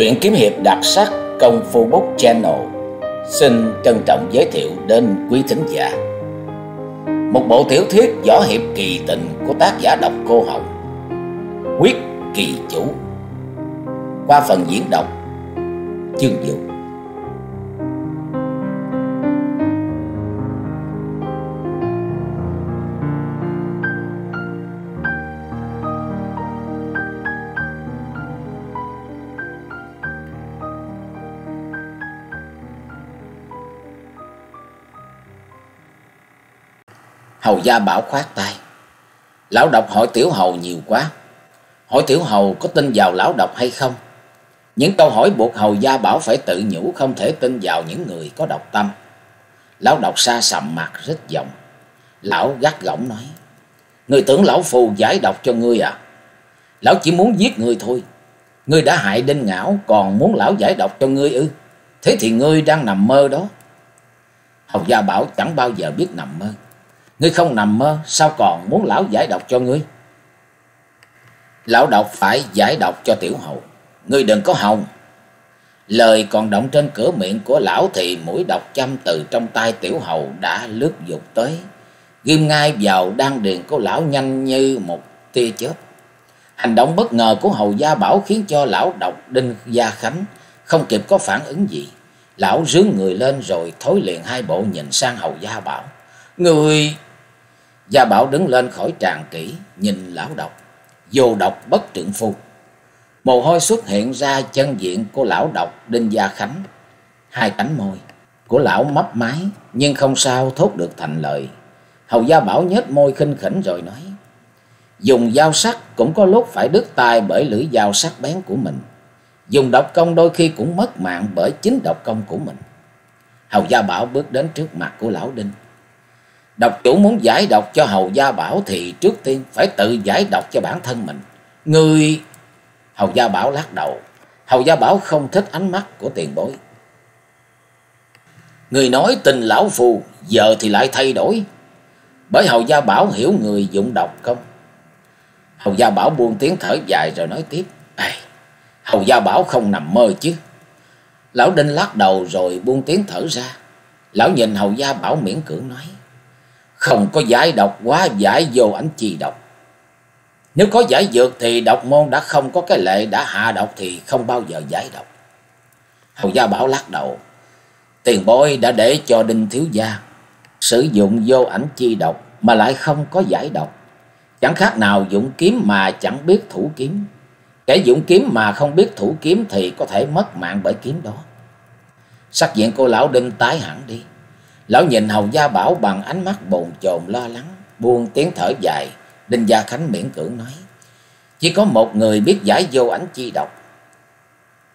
Truyện kiếm hiệp đặc sắc Công Phu Book Channel. Xin trân trọng giới thiệu đến quý thính giả. Một bộ tiểu thuyết võ hiệp kỳ tình của tác giả đọc cô Hồng. Quyết Kỳ Chủ. Qua phần diễn đọc, chương dụng Hầu gia bảo khoát tay. Lão độc hỏi tiểu hầu nhiều quá. Hỏi tiểu hầu có tin vào lão độc hay không? Những câu hỏi buộc hầu gia bảo phải tự nhủ, không thể tin vào những người có độc tâm. Lão độc xa sầm mặt rất giọng. Lão gắt gỏng nói. Người tưởng lão phù giải độc cho ngươi à? Lão chỉ muốn giết ngươi thôi. Ngươi đã hại đinh ngảo, còn muốn lão giải độc cho ngươi ư. Thế thì ngươi đang nằm mơ đó. Hầu gia bảo chẳng bao giờ biết nằm mơ. Ngươi không nằm mơ, sao còn muốn lão giải độc cho ngươi? Lão độc phải giải độc cho tiểu hầu. Ngươi đừng có hòng. Lời còn động trên cửa miệng của lão thì mũi độc châm từ trong tay tiểu hầu đã lướt dục tới. Ghim ngay vào đan điền của lão nhanh như một tia chớp. Hành động bất ngờ của hầu gia bảo khiến cho lão độc đinh gia khánh không kịp có phản ứng gì. Lão rướn người lên rồi thối liền hai bộ nhìn sang hầu gia bảo. Người... Gia Bảo đứng lên khỏi tràng kỹ, nhìn lão độc, vô độc bất trượng phu. Mồ hôi xuất hiện ra chân diện của lão độc Đinh Gia Khánh. Hai cánh môi của lão mấp máy nhưng không sao thốt được thành lời. Hầu Gia Bảo nhếch môi khinh khỉnh rồi nói, Dùng dao sắc cũng có lúc phải đứt tay bởi lưỡi dao sắc bén của mình. Dùng độc công đôi khi cũng mất mạng bởi chính độc công của mình. Hầu Gia Bảo bước đến trước mặt của lão Đinh. Độc chủ muốn giải độc cho Hầu Gia Bảo thì trước tiên phải tự giải độc cho bản thân mình. Người... Hầu Gia Bảo lắc đầu. Hầu Gia Bảo không thích ánh mắt của tiền bối. Người nói tình lão phù, giờ thì lại thay đổi. Bởi Hầu Gia Bảo hiểu người dụng độc không? Hầu Gia Bảo buông tiếng thở dài rồi nói tiếp. Hầu Gia Bảo không nằm mơ chứ. Lão Đinh lắc đầu rồi buông tiếng thở ra. Lão nhìn Hầu Gia Bảo miễn cưỡng nói. Không có giải độc quá giải vô ảnh chi độc. Nếu có giải dược thì độc môn đã không có cái lệ, đã hạ độc thì không bao giờ giải độc. Hầu Gia Bảo lắc đầu. Tiền bối đã để cho Đinh Thiếu Gia sử dụng vô ảnh chi độc mà lại không có giải độc. Chẳng khác nào dụng kiếm mà chẳng biết thủ kiếm. Kẻ dụng kiếm mà không biết thủ kiếm thì có thể mất mạng bởi kiếm đó. Sắc diện cô lão Đinh tái hẳn đi. Lão nhìn Hầu Gia Bảo bằng ánh mắt bồn chồn lo lắng, buông tiếng thở dài, Đinh Gia Khánh miễn cưỡng nói. Chỉ có một người biết giải vô ảnh chi độc.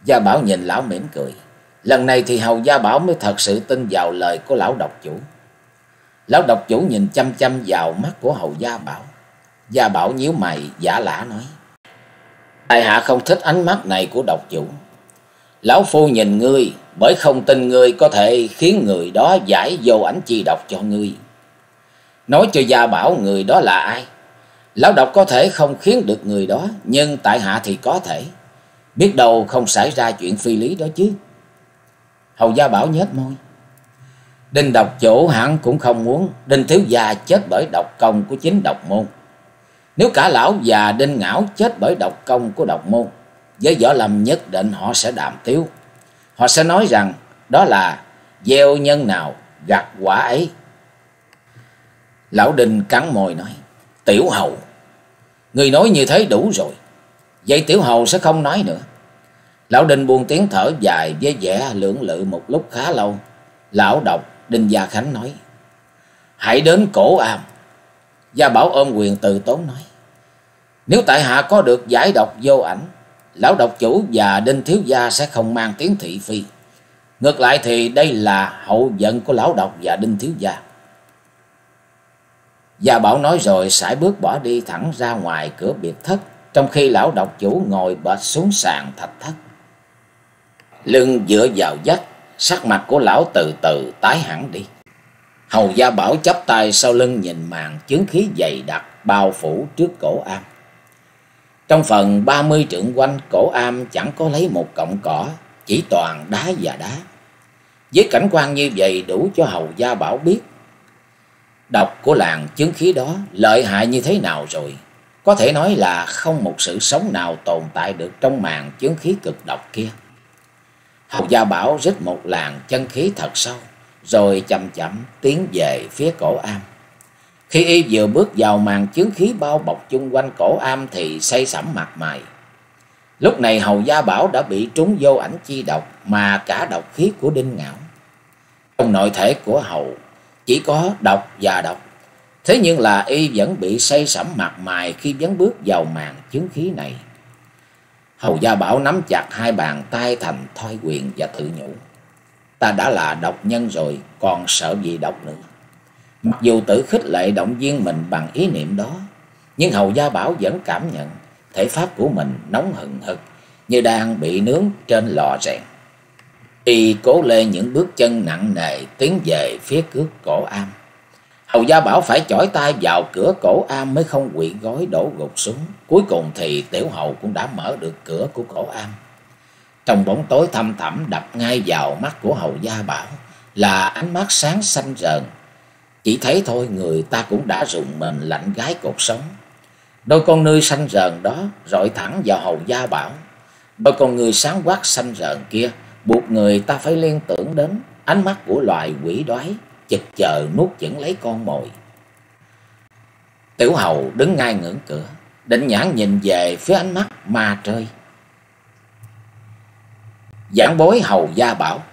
Gia Bảo nhìn lão mỉm cười. Lần này thì Hầu Gia Bảo mới thật sự tin vào lời của lão độc chủ. Lão độc chủ nhìn chăm chăm vào mắt của Hầu Gia Bảo. Gia Bảo nhíu mày giả lả nói. Đại hạ không thích ánh mắt này của độc chủ. Lão Phu nhìn ngươi bởi không tin ngươi có thể khiến người đó giải vô ảnh chi độc cho ngươi. Nói cho gia bảo người đó là ai. Lão độc có thể không khiến được người đó, nhưng tại hạ thì có thể. Biết đâu không xảy ra chuyện phi lý đó chứ. Hầu gia bảo nhếch môi. Đinh độc chủ hẳn cũng không muốn Đinh thiếu gia chết bởi độc công của chính độc môn. Nếu cả lão già Đinh ngảo chết bởi độc công của độc môn, với võ lâm nhất định họ sẽ đàm tiếu. Họ sẽ nói rằng đó là gieo nhân nào gặt quả ấy. Lão Đinh cắn môi nói, Tiểu Hầu, người nói như thế đủ rồi. Vậy Tiểu Hầu sẽ không nói nữa. Lão Đinh buông tiếng thở dài với vẻ lưỡng lự một lúc khá lâu. Lão đọc Đinh Gia Khánh nói, Hãy đến cổ am. Gia Bảo ôm quyền từ tốn nói, Nếu tại hạ có được giải độc vô ảnh, lão độc chủ và đinh thiếu gia sẽ không mang tiếng thị phi. Ngược lại thì đây là hậu giận của lão độc và đinh thiếu gia. Gia Bảo nói rồi sải bước bỏ đi thẳng ra ngoài cửa biệt thất, trong khi lão độc chủ ngồi bệt xuống sàn thạch thất. Lưng dựa vào vách, sắc mặt của lão từ từ tái hẳn đi. Hầu Gia Bảo chắp tay sau lưng nhìn màn chứng khí dày đặc bao phủ trước cổ am. Trong phần ba mươi trượng quanh cổ am chẳng có lấy một cọng cỏ, chỉ toàn đá và đá. Với cảnh quan như vậy đủ cho Hầu Gia Bảo biết độc của làng chứng khí đó lợi hại như thế nào rồi. Có thể nói là không một sự sống nào tồn tại được trong màn chứng khí cực độc kia. Hầu Gia Bảo rít một làn chân khí thật sâu, rồi chậm chậm tiến về phía cổ am. Khi y vừa bước vào màn chướng khí bao bọc chung quanh cổ am thì say sẩm mặt mày. Lúc này Hầu Gia Bảo đã bị trúng vô ảnh chi độc mà cả độc khí của Đinh Ngạo. Trong nội thể của Hầu chỉ có độc và độc. Thế nhưng là y vẫn bị say sẩm mặt mày khi vẫn bước vào màn chướng khí này. Hầu Gia Bảo nắm chặt hai bàn tay thành thoi quyền và tự nhủ. Ta đã là độc nhân rồi, còn sợ gì độc nữa. Mặc dù tự khích lệ động viên mình bằng ý niệm đó, nhưng Hầu Gia Bảo vẫn cảm nhận thể pháp của mình nóng hừng hực như đang bị nướng trên lò rèn. Y cố lê những bước chân nặng nề tiến về phía cước cổ am. Hầu Gia Bảo phải chỏi tay vào cửa cổ am mới không quỵ gói đổ gục xuống. Cuối cùng thì Tiểu Hầu cũng đã mở được cửa của cổ am. Trong bóng tối thăm thẳm đập ngay vào mắt của Hầu Gia Bảo là ánh mắt sáng xanh rờn. Chỉ thấy thôi người ta cũng đã rùng mình lạnh gái cột sống. Đôi con ngươi xanh rờn đó rọi thẳng vào Hầu Gia Bảo. Đôi con ngươi sáng quát xanh rờn kia buộc người ta phải liên tưởng đến ánh mắt của loài quỷ đói chực chờ nuốt chửng lấy con mồi. Tiểu hầu đứng ngay ngưỡng cửa, định nhãn nhìn về phía ánh mắt ma trơi. Giảng bối hầu gia bảo.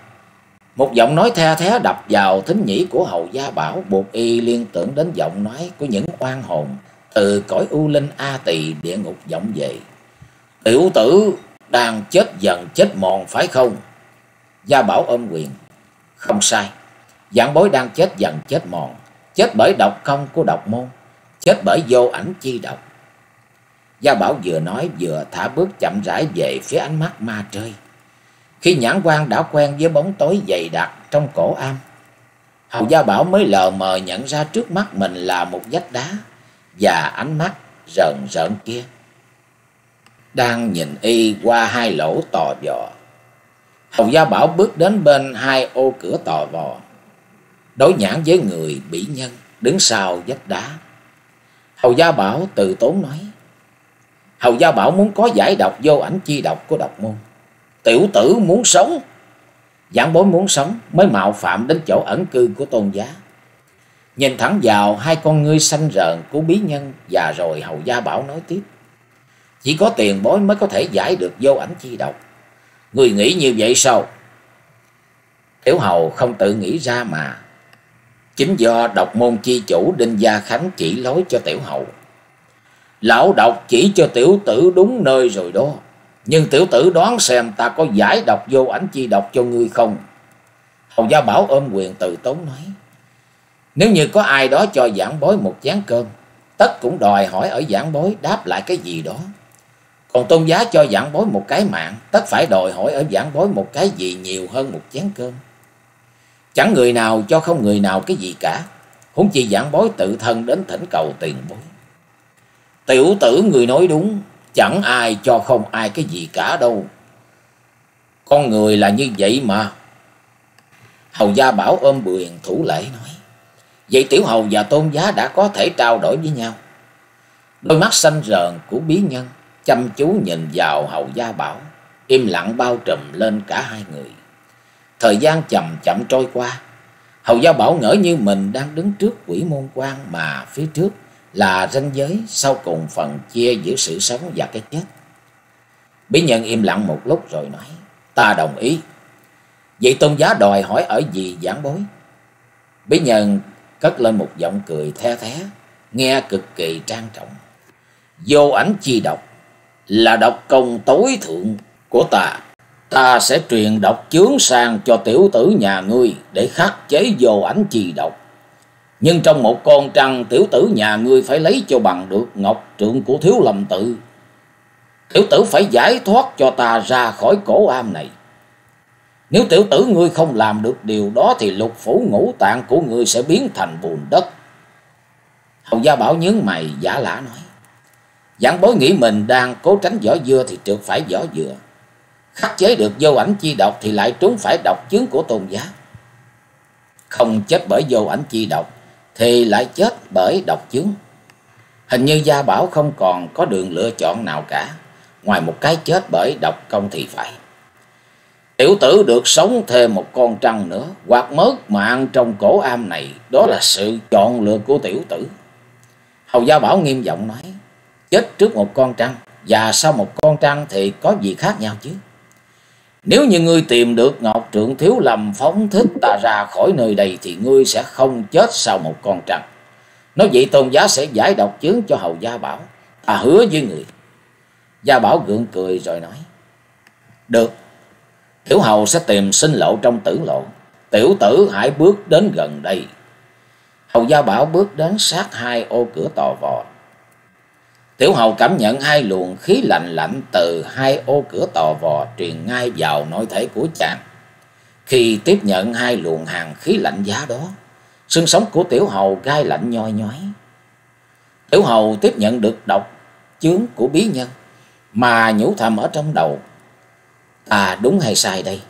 Một giọng nói the thé đập vào thính nhĩ của hầu gia bảo, buộc y liên tưởng đến giọng nói của những oan hồn từ cõi u linh A tỳ địa ngục vọng về. Tiểu tử đang chết dần chết mòn phải không? Gia bảo ôm quyền. Không sai. Giảng bối đang chết dần chết mòn. Chết bởi độc công của độc môn. Chết bởi vô ảnh chi độc. Gia Bảo vừa nói vừa thả bước chậm rãi về phía ánh mắt ma trơi. Khi nhãn quan đã quen với bóng tối dày đặc trong cổ am, Hầu Gia Bảo mới lờ mờ nhận ra trước mắt mình là một vách đá và ánh mắt rợn rợn kia. Đang nhìn y qua hai lỗ tò vò. Hầu Gia Bảo bước đến bên hai ô cửa tò vò đối nhãn với người bị nhân đứng sau vách đá. Hầu Gia Bảo từ tốn nói. Hầu Gia Bảo muốn có giải độc vô ảnh chi độc của độc môn. Tiểu tử muốn sống. Giảng bối muốn sống mới mạo phạm đến chỗ ẩn cư của tôn giá. Nhìn thẳng vào, hai con ngươi xanh rợn của bí nhân và rồi Hầu Gia Bảo nói tiếp. Chỉ có tiền bối mới có thể giải được vô ảnh chi độc. Người nghĩ như vậy sao? Tiểu Hầu không tự nghĩ ra mà Chính do độc môn chi chủ Đinh Gia Khánh chỉ lối cho tiểu hậu. Lão độc chỉ cho tiểu tử đúng nơi rồi đó. Nhưng tiểu tử đoán xem ta có giải độc vô ảnh chi độc cho ngươi không? Hầu Gia Bảo ôm quyền từ tốn nói. Nếu như có ai đó cho giảng bối một chén cơm, tất cũng đòi hỏi ở giảng bối đáp lại cái gì đó. Còn tôn giá cho giảng bối một cái mạng, tất phải đòi hỏi ở giảng bối một cái gì nhiều hơn một chén cơm. Chẳng người nào cho không người nào cái gì cả. Huống chi giảng bối tự thân đến thỉnh cầu tiền bối. Tiểu tử người nói đúng. Chẳng ai cho không ai cái gì cả đâu. Con người là như vậy mà. Hầu gia bảo ôm buyền thủ lễ nói. Vậy tiểu hầu và tôn giá đã có thể trao đổi với nhau. Đôi mắt xanh rờn của bí nhân chăm chú nhìn vào hầu gia bảo. Im lặng bao trùm lên cả hai người. Thời gian chậm chậm trôi qua. Hầu Gia Bảo ngỡ như mình đang đứng trước quỷ môn quan mà phía trước là ranh giới sau cùng phần chia giữa sự sống và cái chết. Bí nhân im lặng một lúc rồi nói, ta đồng ý. Vậy tôn giá đòi hỏi ở gì giảng bối? Bí nhân cất lên một giọng cười the thé, nghe cực kỳ trang trọng. Vô ảnh chi độc là độc công tối thượng của ta ta sẽ truyền độc chướng sang cho tiểu tử nhà ngươi để khắc chế vô ảnh chi độc. Nhưng trong một con trăng, tiểu tử nhà ngươi phải lấy cho bằng được ngọc trượng của thiếu lầm tự. Tiểu tử phải giải thoát cho ta ra khỏi cổ am này. Nếu tiểu tử ngươi không làm được điều đó, thì lục phủ ngũ tạng của ngươi sẽ biến thành bùn đất. Hồng Gia Bảo nhớ mày, giả lả nói. Giảng bối nghĩ mình đang cố tránh vỏ dưa thì trượt phải vỏ dừa. Khắc chế được vô ảnh chi độc thì lại trúng phải độc chứng của tôn giá. Không chết bởi vô ảnh chi độc thì lại chết bởi độc chứng Hình như Gia Bảo không còn có đường lựa chọn nào cả, ngoài một cái chết bởi độc công thì phải. Tiểu tử được sống thêm một con trăng nữa, hoặc mất mạng trong cổ am này, đó là sự chọn lựa của tiểu tử. Hầu Gia Bảo nghiêm giọng nói, chết trước một con trăng, và sau một con trăng thì có gì khác nhau chứ? Nếu như ngươi tìm được Ngọc Trượng Thiếu Lâm phóng thích ta ra khỏi nơi đây thì ngươi sẽ không chết sau một con trăng. Nói vậy tôn giá sẽ giải độc chứng cho Hầu Gia Bảo. Ta hứa với người. Gia Bảo gượng cười rồi nói. Được. Tiểu Hầu sẽ tìm sinh lộ trong tử lộ. Tiểu tử hãy bước đến gần đây. Hầu Gia Bảo bước đến sát hai ô cửa tò vò. Tiểu hầu cảm nhận hai luồng khí lạnh lạnh từ hai ô cửa tò vò truyền ngay vào nội thể của chàng. Khi tiếp nhận hai luồng hàng khí lạnh giá đó, xương sống của tiểu hầu gai lạnh nhoi nhói. Tiểu hầu tiếp nhận được độc chướng của bí nhân, mà nhủ thầm ở trong đầu. À đúng hay sai đây?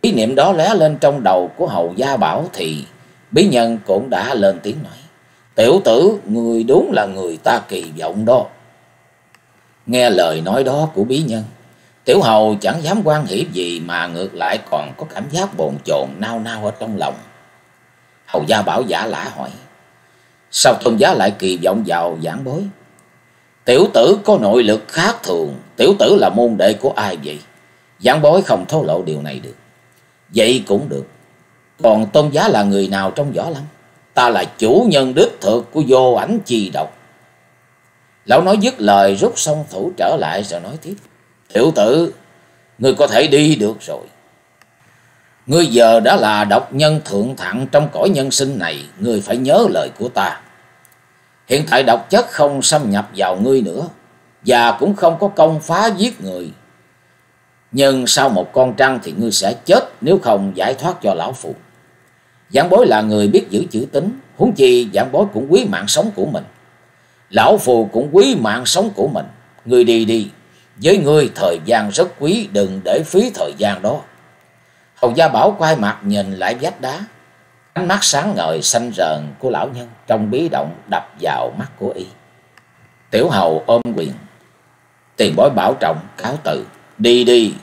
Ý niệm đó lóe lên trong đầu của hầu gia bảo thì bí nhân cũng đã lên tiếng nói. Tiểu tử, người đúng là người ta kỳ vọng đó. Nghe lời nói đó của bí nhân, tiểu hầu chẳng dám quan hỷ gì mà ngược lại còn có cảm giác bồn chồn nao nao ở trong lòng. Hầu gia bảo giả lạ hỏi, sao tôn giá lại kỳ vọng vào giảng bối? Tiểu tử có nội lực khác thường, tiểu tử là môn đệ của ai vậy? Giảng bối không thô lộ điều này được. Vậy cũng được. Còn tôn giá là người nào trong võ lắm? Ta là chủ nhân đích thực của vô ảnh chi độc. Lão nói dứt lời rút song thủ trở lại rồi nói tiếp. Tiểu tử, ngươi có thể đi được rồi. Ngươi giờ đã là độc nhân thượng thặng trong cõi nhân sinh này, ngươi phải nhớ lời của ta. Hiện tại độc chất không xâm nhập vào ngươi nữa, và cũng không có công phá giết người. Nhưng sau một con trăng thì ngươi sẽ chết nếu không giải thoát cho lão phụ. Giảng bối là người biết giữ chữ tính, huống chi giảng bối cũng quý mạng sống của mình. Lão phù cũng quý mạng sống của mình, người đi đi, với ngươi thời gian rất quý, đừng để phí thời gian đó. Hầu Gia Bảo quay mặt nhìn lại vách đá, ánh mắt sáng ngời xanh rờn của lão nhân trong bí động đập vào mắt của y. Tiểu hầu ôm quyền, tiền bối bảo trọng cáo tự, đi đi,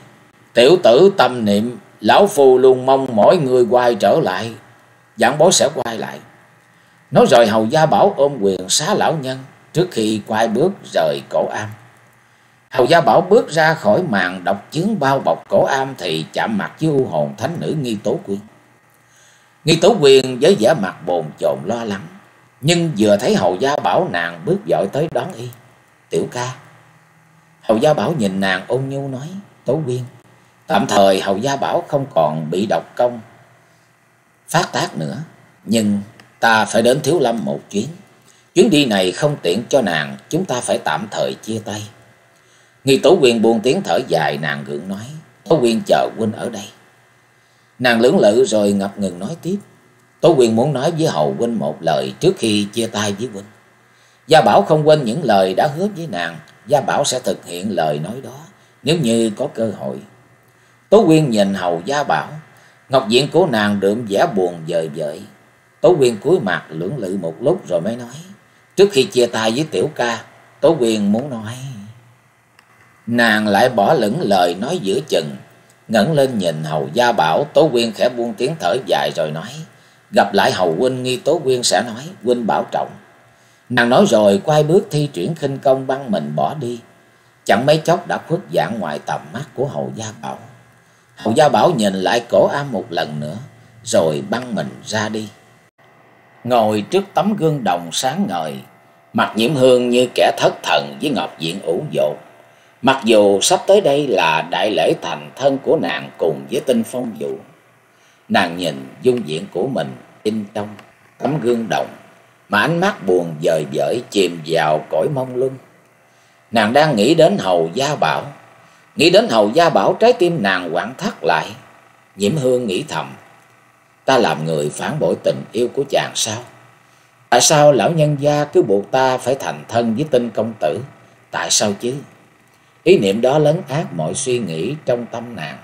tiểu tử tâm niệm, lão phu luôn mong mỗi người quay trở lại giảng bối sẽ quay lại. Nói rồi hầu gia bảo ôm quyền xá lão nhân trước khi quay bước rời cổ am. Hầu gia bảo bước ra khỏi màn độc chứng bao bọc cổ am thì chạm mặt với u hồn thánh nữ nghi tố quyên. Nghi tố quyên với vẻ mặt bồn chồn lo lắng. Nhưng vừa thấy hầu gia bảo nàng bước dội tới đón y. Tiểu ca. Hầu gia bảo nhìn nàng ôn nhu nói. Tố quyên. Tạm thời hầu gia bảo không còn bị độc công phát tác nữa. Nhưng ta phải đến Thiếu Lâm một chuyến. Chuyến đi này không tiện cho nàng, chúng ta phải tạm thời chia tay. Nghi Tố Quyên buông tiếng thở dài nàng gượng nói. Tố Quyên chờ huynh ở đây. Nàng lưỡng lự rồi ngập ngừng nói tiếp. Tố Quyên muốn nói với Hầu huynh một lời trước khi chia tay với huynh. Gia Bảo không quên những lời đã hứa với nàng. Gia Bảo sẽ thực hiện lời nói đó nếu như có cơ hội. Tố Quyên nhìn Hầu Gia Bảo Ngọc diện của nàng đượm vẻ buồn dời dợi. Tố Quyên cúi mặt lưỡng lự một lúc rồi mới nói. Trước khi chia tay với tiểu ca, Tố Quyên muốn nói. Nàng lại bỏ lửng lời nói giữa chừng. ngẩng lên nhìn Hầu Gia Bảo, Tố Quyên khẽ buông tiếng thở dài rồi nói. Gặp lại Hầu Huynh nghi Tố Quyên sẽ nói, Huynh bảo trọng. Nàng nói rồi quay bước thi triển khinh công băng mình bỏ đi. Chẳng mấy chốc đã khuất dạng ngoài tầm mắt của Hầu Gia Bảo. Hầu Gia Bảo nhìn lại cổ am một lần nữa, rồi băng mình ra đi. Ngồi trước tấm gương đồng sáng ngời, mặt nhiễm hương như kẻ thất thần với ngọc diện ủ dột. Mặc dù sắp tới đây là đại lễ thành thân của nàng cùng với tinh phong vũ. Nàng nhìn dung diện của mình in trong tấm gương đồng, mà ánh mắt buồn dời dợi chìm vào cõi mông lung. Nàng đang nghĩ đến hầu gia bảo, Nghĩ đến hầu gia bảo trái tim nàng quặn thắt lại. Nhiễm hương nghĩ thầm. Ta làm người phản bội tình yêu của chàng sao? Tại sao lão nhân gia cứ buộc ta phải thành thân với tinh công tử? Tại sao chứ? Ý niệm đó lấn át mọi suy nghĩ trong tâm nàng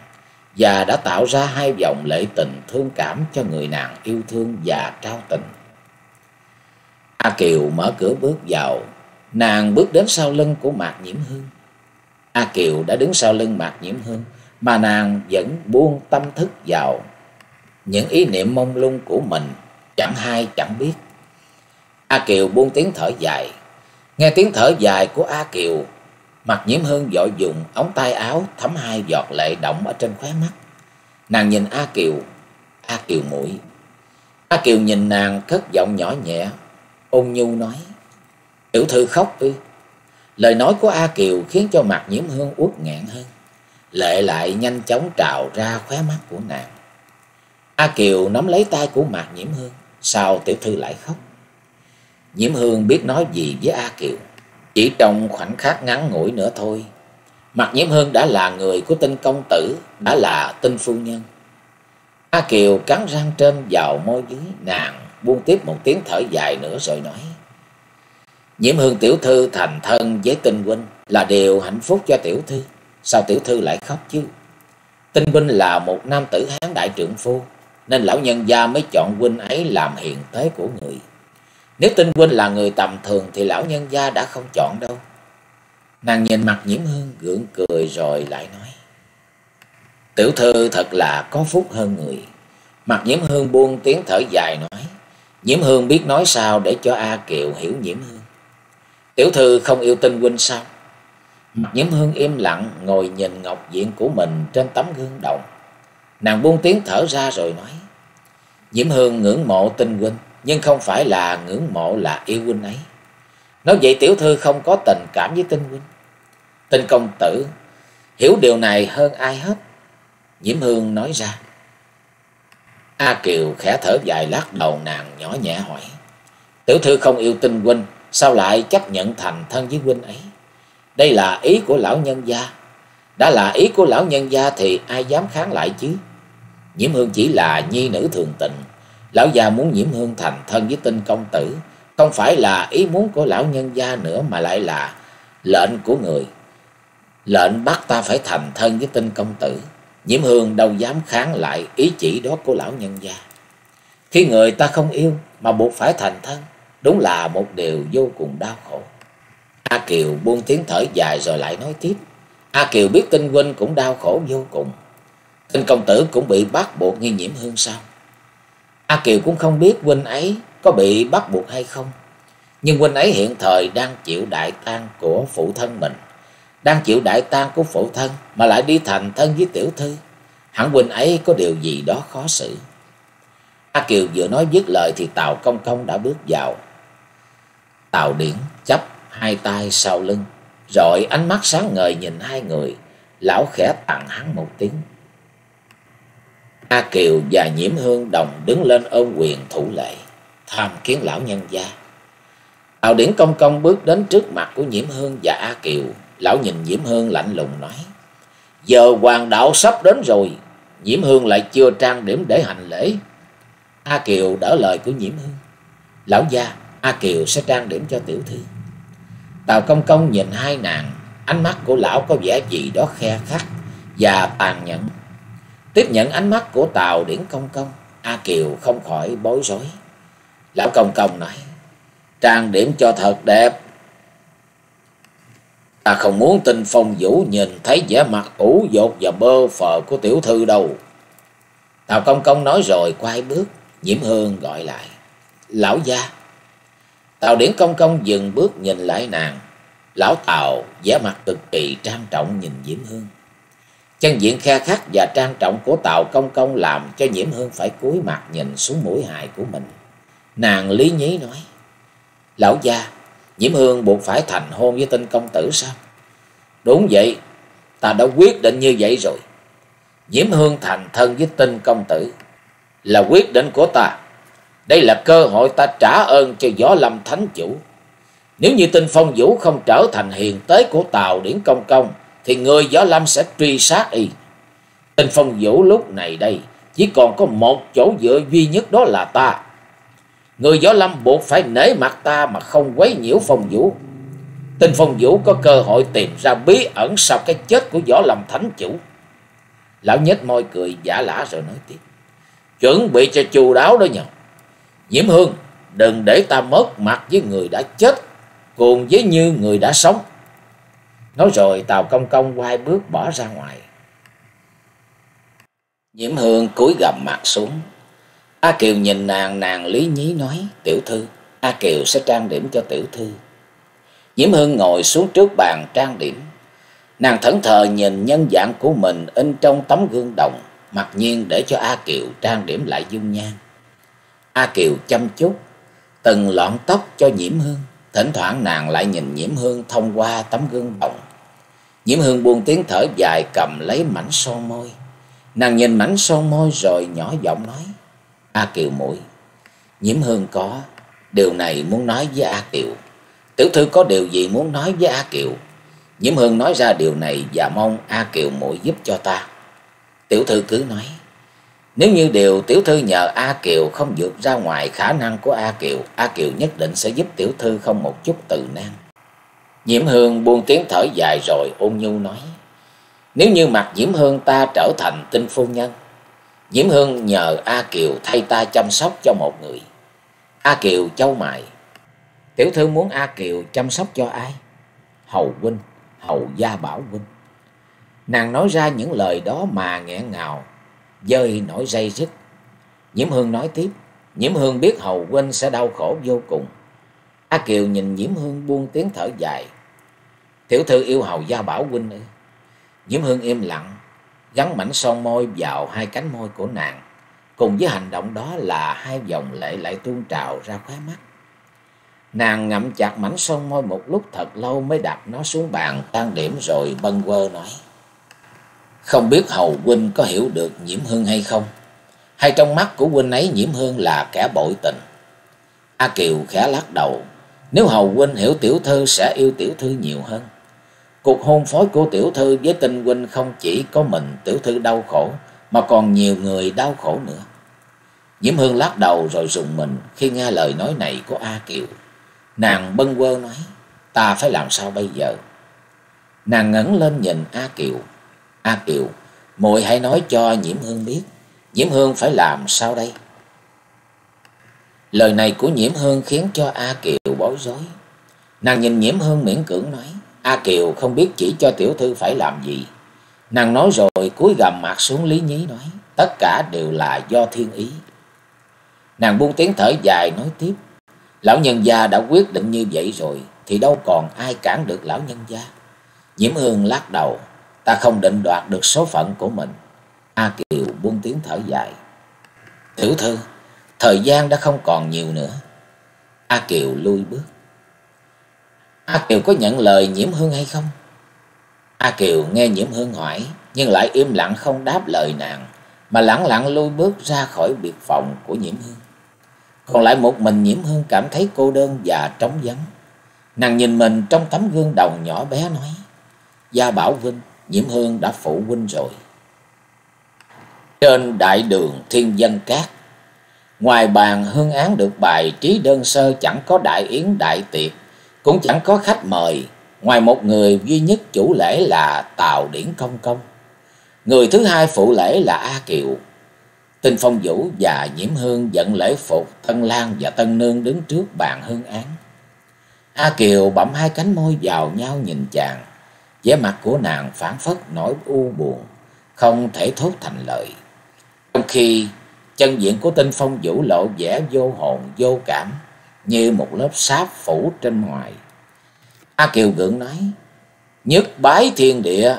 và đã tạo ra hai dòng lệ tình thương cảm cho người nàng yêu thương và trao tình. A Kiều mở cửa bước vào, nàng bước đến sau lưng của Mạc Nhiễm Hương. A Kiều đã đứng sau lưng Mạc Nhiễm Hương, mà nàng vẫn buông tâm thức vào những ý niệm mông lung của mình, chẳng hay chẳng biết. A Kiều buông tiếng thở dài, nghe tiếng thở dài của A Kiều, Mạc nhiễm hương vội dùng ống tay áo thấm hai giọt lệ động ở trên khóe mắt. Nàng nhìn A Kiều, A Kiều mũi. A Kiều nhìn nàng cất giọng nhỏ nhẹ, ôn nhu nói. Tiểu thư khóc đi, Lời nói của A Kiều khiến cho mặt nhiễm hương uất nghẹn hơn. Lệ lại nhanh chóng trào ra khóe mắt của nàng. A Kiều nắm lấy tay của Mạc Nhiễm Hương. Sao tiểu thư lại khóc? Nhiễm Hương biết nói gì với A Kiều. Chỉ trong khoảnh khắc ngắn ngủi nữa thôi. Mạc Nhiễm Hương đã là người của tinh công tử, đã là tinh phu nhân. A Kiều cắn răng trên vào môi dưới nàng, buông tiếp một tiếng thở dài nữa rồi nói. Nhiễm Hương tiểu thư thành thân với tinh huynh là điều hạnh phúc cho tiểu thư. Sao tiểu thư lại khóc chứ? Tinh huynh là một nam tử hán đại trưởng phu, nên lão nhân gia mới chọn huynh ấy làm hiền tế của người. Nếu tinh huynh là người tầm thường thì lão nhân gia đã không chọn đâu. Nàng nhìn mặt nhiễm hương gượng cười rồi lại nói. Tiểu thư thật là có phúc hơn người. Mặt nhiễm hương buông tiếng thở dài nói. Nhiễm hương biết nói sao để cho A Kiều hiểu nhiễm hương. Tiểu thư không yêu tinh huynh sao? Nhiễm hương im lặng ngồi nhìn ngọc diện của mình trên tấm gương đồng. Nàng buông tiếng thở ra rồi nói. Nhiễm hương ngưỡng mộ tinh huynh nhưng không phải là ngưỡng mộ là yêu huynh ấy. Nói vậy tiểu thư không có tình cảm với tinh huynh. Tinh công tử hiểu điều này hơn ai hết. Nhiễm hương nói ra. A Kiều khẽ thở dài lắc đầu nàng nhỏ nhẹ hỏi. Tiểu thư không yêu tinh huynh, sao lại chấp nhận thành thân với huynh ấy? Đây là ý của lão nhân gia. Đã là ý của lão nhân gia thì ai dám kháng lại chứ? Nhiễm hương chỉ là nhi nữ thường tình. Lão già muốn nhiễm hương thành thân với tinh công tử. Không phải là ý muốn của lão nhân gia nữa mà lại là lệnh của người. Lệnh bắt ta phải thành thân với tinh công tử. Nhiễm hương đâu dám kháng lại ý chỉ đó của lão nhân gia. Khi người ta không yêu mà buộc phải thành thân, đúng là một điều vô cùng đau khổ. A Kiều buông tiếng thở dài rồi lại nói tiếp. A Kiều biết tinh huynh cũng đau khổ vô cùng. Tinh công tử cũng bị bắt buộc nghi nhiễm hương sao? A Kiều cũng không biết huynh ấy có bị bắt buộc hay không. Nhưng huynh ấy hiện thời đang chịu đại tang của phụ thân mình. Đang chịu đại tang của phụ thân mà lại đi thành thân với tiểu thư. Hẳn huynh ấy có điều gì đó khó xử. A Kiều vừa nói dứt lời thì Tào Công Công đã bước vào. Tào Điển chấp hai tay sau lưng, rồi ánh mắt sáng ngời nhìn hai người, lão khẽ tặng hắn một tiếng. A Kiều và Nhiễm Hương đồng đứng lên ôm quyền thủ lệ, tham kiến lão nhân gia. Tào Điển Công Công bước đến trước mặt của Nhiễm Hương và A Kiều, lão nhìn Nhiễm Hương lạnh lùng nói, Giờ hoàng đạo sắp đến rồi, Nhiễm Hương lại chưa trang điểm để hành lễ. A Kiều đỡ lời của Nhiễm Hương. Lão gia, A Kiều sẽ trang điểm cho tiểu thư. Tào Công Công nhìn hai nàng, ánh mắt của lão có vẻ gì đó khe khắc và tàn nhẫn. Tiếp nhận ánh mắt của Tào Điển Công Công, A Kiều không khỏi bối rối. Lão Công Công nói, trang điểm cho thật đẹp. Ta không muốn tình phong vũ nhìn thấy vẻ mặt ủ dột và bơ phờ của tiểu thư đâu. Tào Công Công nói rồi quay bước, Nhiễm Hương gọi lại. Lão gia. Tào Điển Công Công dừng bước nhìn lại nàng. Lão Tào vẻ mặt cực kỳ trang trọng nhìn diễm Hương. Chân diện khe khắc và trang trọng của Tào Công Công làm cho diễm Hương phải cúi mặt nhìn xuống mũi hài của mình. Nàng lý nhí nói. Lão gia, diễm Hương buộc phải thành hôn với tinh công tử sao? Đúng vậy, ta đã quyết định như vậy rồi. diễm Hương thành thân với tinh công tử là quyết định của ta. Đây là cơ hội ta trả ơn cho Gió Lâm Thánh Chủ. Nếu như tinh phong vũ không trở thành hiền tế của Tào Điển Công Công, thì người Gió Lâm sẽ truy sát y. Tinh phong vũ lúc này đây chỉ còn có một chỗ dựa duy nhất đó là ta. Người Gió Lâm buộc phải nể mặt ta mà không quấy nhiễu phong vũ. Tinh Phong Vũ có cơ hội tìm ra bí ẩn sau cái chết của Võ Lâm Thánh Chủ. Lão nhếch môi cười giả lả rồi nói tiếp. Chuẩn bị cho chu đáo đó nhờ. Diễm Hương, đừng để ta mất mặt với người đã chết, cùng với như người đã sống. Nói rồi Tào Công Công quay bước bỏ ra ngoài. Diễm Hương cúi gầm mặt xuống. A Kiều nhìn nàng, nàng lý nhí nói, tiểu thư, A Kiều sẽ trang điểm cho tiểu thư. Diễm Hương ngồi xuống trước bàn trang điểm. Nàng thẫn thờ nhìn nhân dạng của mình in trong tấm gương đồng, mặc nhiên để cho A Kiều trang điểm lại dung nhan. A Kiều chăm chút, từng lọn tóc cho Nhiễm Hương, thỉnh thoảng nàng lại nhìn Nhiễm Hương thông qua tấm gương bồng. Nhiễm Hương buông tiếng thở dài cầm lấy mảnh son môi. Nàng nhìn mảnh son môi rồi nhỏ giọng nói, A Kiều mũi. Nhiễm Hương có, điều này muốn nói với A Kiều. Tiểu thư có điều gì muốn nói với A Kiều? Nhiễm Hương nói ra điều này và mong A Kiều mũi giúp cho ta. Tiểu thư cứ nói. Nếu như điều tiểu thư nhờ A Kiều không vượt ra ngoài khả năng của A Kiều, A Kiều nhất định sẽ giúp tiểu thư không một chút từ nan. Nhiễm Hương buông tiếng thở dài rồi ôn nhu nói. Nếu như mặt Diễm Hương ta trở thành tinh phu nhân, Diễm Hương nhờ A Kiều thay ta chăm sóc cho một người. A Kiều châu mày, Tiểu thư muốn A Kiều chăm sóc cho ai? Hầu huynh, hầu gia bảo huynh. Nàng nói ra những lời đó mà nghẹn ngào, dơi nổi dây dứt. Nhiễm Hương nói tiếp, Nhiễm Hương biết hầu huynh sẽ đau khổ vô cùng. A Kiều nhìn Nhiễm Hương buông tiếng thở dài. Tiểu thư yêu hầu gia bảo huynh ư? Nhiễm Hương im lặng, gắn mảnh son môi vào hai cánh môi của nàng. Cùng với hành động đó là hai dòng lệ lại tuôn trào ra khóe mắt. Nàng ngậm chặt mảnh son môi một lúc thật lâu mới đặt nó xuống bàn tan điểm rồi bâng quơ nói. Không biết Hầu Huynh có hiểu được Nhiễm Hương hay không? Hay trong mắt của Huynh ấy Nhiễm Hương là kẻ bội tình? A Kiều khẽ lắc đầu. Nếu Hầu Huynh hiểu tiểu thư sẽ yêu tiểu thư nhiều hơn. Cuộc hôn phối của tiểu thư với tinh huynh không chỉ có mình tiểu thư đau khổ, mà còn nhiều người đau khổ nữa. Nhiễm Hương lắc đầu rồi rùng mình khi nghe lời nói này của A Kiều. Nàng bâng quơ nói, ta phải làm sao bây giờ? Nàng ngẩng lên nhìn A Kiều. A Kiều, muội hãy nói cho Nhiễm Hương biết, Nhiễm Hương phải làm sao đây? Lời này của Nhiễm Hương khiến cho A Kiều bối rối. Nàng nhìn Nhiễm Hương miễn cưỡng nói, A Kiều không biết chỉ cho tiểu thư phải làm gì. Nàng nói rồi cúi gầm mặt xuống Lý Nhí nói, tất cả đều là do thiên ý. Nàng buông tiếng thở dài nói tiếp, lão nhân gia đã quyết định như vậy rồi, thì đâu còn ai cản được lão nhân gia. Nhiễm Hương lắc đầu, ta không định đoạt được số phận của mình. A Kiều buông tiếng thở dài. Tiểu thư, thời gian đã không còn nhiều nữa. A Kiều lui bước. A Kiều có nhận lời Nhiễm Hương hay không? A Kiều nghe Nhiễm Hương hỏi, nhưng lại im lặng không đáp lời nàng, mà lẳng lặng lui bước ra khỏi biệt phòng của Nhiễm Hương. Còn lại một mình Nhiễm Hương cảm thấy cô đơn và trống vắng. Nàng nhìn mình trong tấm gương đồng nhỏ bé nói, Gia Bảo Vinh, diễm Hương đã phụ huynh rồi. Trên đại đường thiên dân cát, ngoài bàn hương án được bài trí đơn sơ chẳng có đại yến đại tiệc, cũng chẳng có khách mời, ngoài một người duy nhất chủ lễ là Tào Điển Công Công. Người thứ hai phụ lễ là A Kiều. Tinh Phong Vũ và Nhiễm Hương dẫn lễ phục Tân Lan và Tân Nương đứng trước bàn hương án. A Kiều bậm hai cánh môi vào nhau nhìn chàng, vẻ mặt của nàng phản phất nỗi u buồn, không thể thốt thành lời. Trong khi chân diện của Tinh Phong Vũ lộ vẻ vô hồn vô cảm, như một lớp sáp phủ trên ngoài. A Kiều gượng nói, nhất bái thiên địa.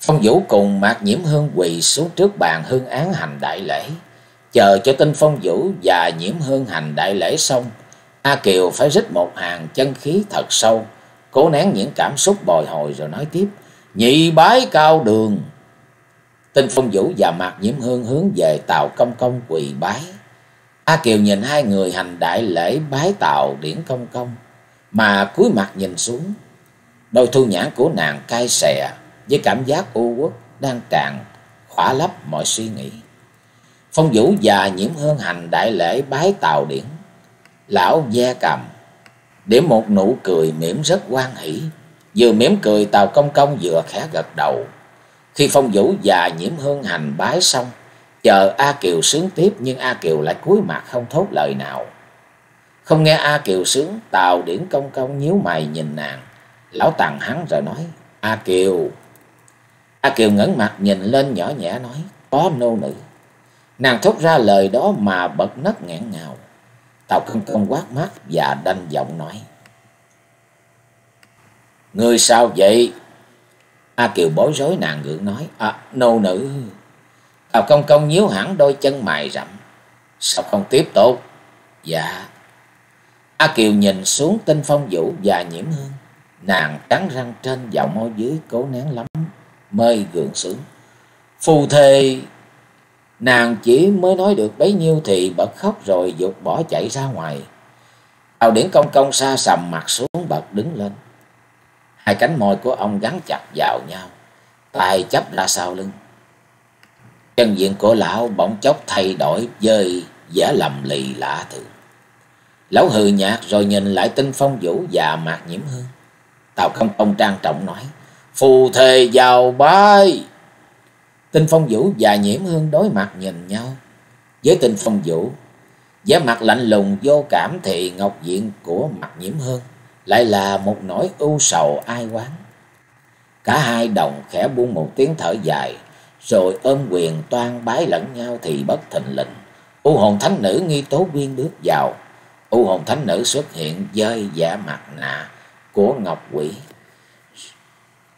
Phong Vũ cùng Mạc Nhiễm Hương quỳ xuống trước bàn hương án hành đại lễ. Chờ cho tinh Phong Vũ và Nhiễm Hương hành đại lễ xong, A Kiều phải rít một hàng chân khí thật sâu, cố nén những cảm xúc bồi hồi rồi nói tiếp, nhị bái cao đường. Tinh Phong Vũ và Mạc Nhiễm Hương hướng về Tàu Công Công quỳ bái. A Kiều nhìn hai người hành đại lễ bái Tàu Điển Công Công, mà cúi mặt nhìn xuống. Đôi thu nhãn của nàng cay xè với cảm giác u uất đang càng khỏa lấp mọi suy nghĩ. Phong Vũ và Nhiễm Hương hành đại lễ bái Tàu Điển. Lão ve cầm, Điểm một nụ cười mỉm rất quan hỷ. Vừa mỉm cười Tào Công Công vừa khẽ gật đầu. Khi Phong Vũ và Nhiễm Hương hành bái xong, chờ A Kiều sướng tiếp nhưng A Kiều lại cúi mặt không thốt lời nào. Không nghe A Kiều sướng, Tào Điển Công Công nhíu mày nhìn nàng. Lão Tằng hắn rồi nói, A Kiều. A Kiều ngẩng mặt nhìn lên nhỏ nhẹ nói, có nô nữ. Nàng thốt ra lời đó mà bật nấc nghẹn ngào. Tào Công Công quát mắt và đanh giọng nói. Người sao vậy? A Kiều bối rối nàng gượng nói. À, nô nữ. Tào Công Công nhíu hẳn đôi chân mày rậm. Sao không tiếp tục? Dạ. A Kiều nhìn xuống tinh phong vũ và nhiễm hương. Nàng cắn răng trên giọng môi dưới cố nén lắm. Mơi gượng sướng. Phù thề. Nàng chỉ mới nói được bấy nhiêu thì bật khóc rồi dục bỏ chạy ra ngoài. tàu điển công công xa sầm mặt xuống bật đứng lên. Hai cánh môi của ông gắn chặt vào nhau. tay chấp ra sau lưng. Chân diện của lão bỗng chốc thay đổi với vẻ lầm lì lạ thường. Lão hừ nhạt rồi nhìn lại tinh phong vũ và mạc nhiễm hương. Tào công công trang trọng nói. Phù thề vào bái. Tinh phong vũ và nhiễm hương đối mặt nhìn nhau. Với tinh phong vũ, vẻ mặt lạnh lùng vô cảm thì ngọc diện của mặt nhiễm hương lại là một nỗi ưu sầu ai quán. Cả hai đồng khẽ buông một tiếng thở dài, rồi ôm quyền toan bái lẫn nhau thì bất thình lình. U hồn thánh nữ nghi tố quyên bước vào. U hồn thánh nữ xuất hiện dơi giả mặt nạ của ngọc quỷ.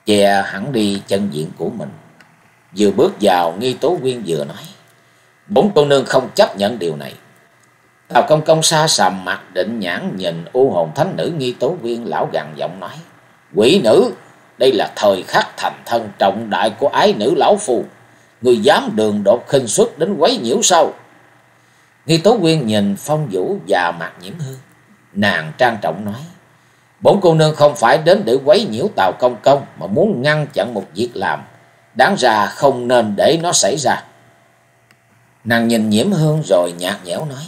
Che hẳn đi chân diện của mình. Vừa bước vào nghi tố quyên vừa nói. Bốn cô nương không chấp nhận điều này. Tào công công xa sầm mặt định nhãn nhìn u hồn thánh nữ nghi tố quyên lão gằn giọng nói. Quỷ nữ, đây là thời khắc thành thân trọng đại của ái nữ lão phù. Người dám đường đột khinh xuất đến quấy nhiễu sau. Nghi tố quyên nhìn phong vũ và mặt nhiễm hương. Nàng trang trọng nói. Bốn cô nương không phải đến để quấy nhiễu tào công công mà muốn ngăn chặn một việc làm. Đáng ra không nên để nó xảy ra. Nàng nhìn nhiễm hương rồi nhạt nhẽo nói.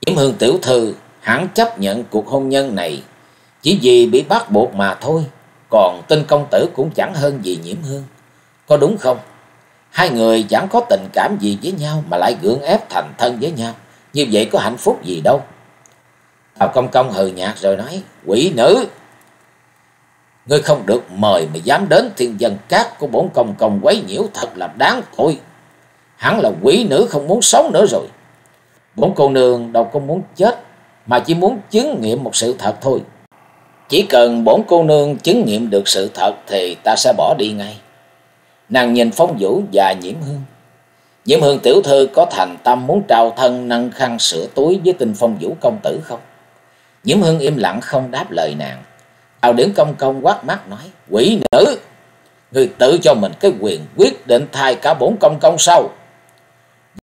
Nhiễm hương tiểu thư, hẳn chấp nhận cuộc hôn nhân này chỉ vì bị bắt buộc mà thôi. Còn tinh công tử cũng chẳng hơn gì nhiễm hương. Có đúng không? Hai người chẳng có tình cảm gì với nhau mà lại gượng ép thành thân với nhau. Như vậy có hạnh phúc gì đâu. Tào công công hừ nhạt rồi nói. Quỷ nữ! Ngươi không được mời mà dám đến thiên dân cát của bổn công công quấy nhiễu thật là đáng tội. Hẳn là quỷ nữ không muốn sống nữa rồi. Bốn cô nương đâu có muốn chết, mà chỉ muốn chứng nghiệm một sự thật thôi. Chỉ cần bốn cô nương chứng nghiệm được sự thật thì ta sẽ bỏ đi ngay. Nàng nhìn Phong Vũ và Nhiễm Hương. Nhiễm Hương tiểu thư có thành tâm muốn trao thân nâng khăn sửa túi với tình Phong Vũ công tử không? Nhiễm Hương im lặng không đáp lời nàng. Tào Điển Công Công quát mắt nói, quỷ nữ, người tự cho mình cái quyền quyết định thay cả bốn công công sau.